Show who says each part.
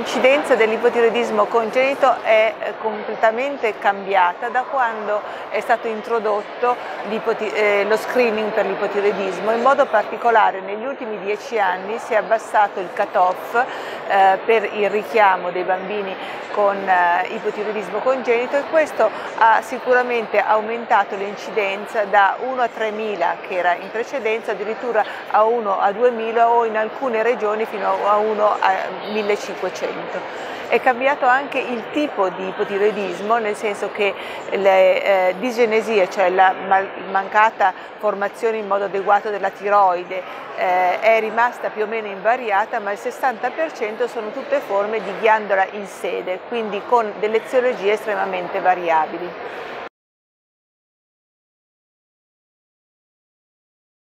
Speaker 1: L'incidenza dell'ipotiroidismo congenito è eh, completamente cambiata da quando è stato introdotto eh, lo screening per l'ipotiroidismo, in modo particolare negli ultimi dieci anni si è abbassato il cut-off eh, per il richiamo dei bambini con eh, ipotiroidismo congenito e questo ha sicuramente aumentato l'incidenza da 1 a 3.000 che era in precedenza addirittura a 1 a 2.000 o in alcune regioni fino a 1 a 1.500. È cambiato anche il tipo di ipotiroidismo, nel senso che le eh, digenesie, cioè la mancata formazione in modo adeguato della tiroide, eh, è rimasta più o meno invariata, ma il 60% sono tutte forme di ghiandola in sede, quindi con delle eziologie estremamente variabili.